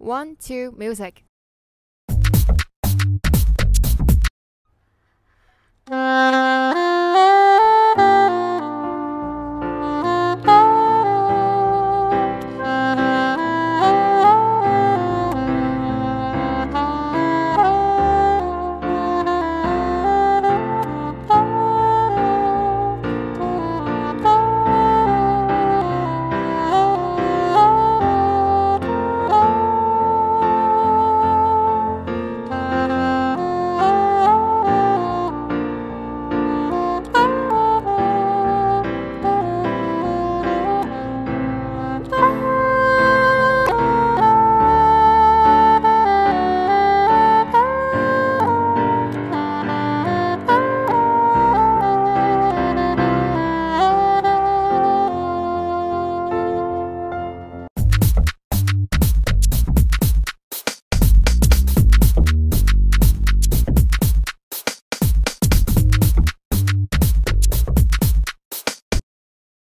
One, two, music.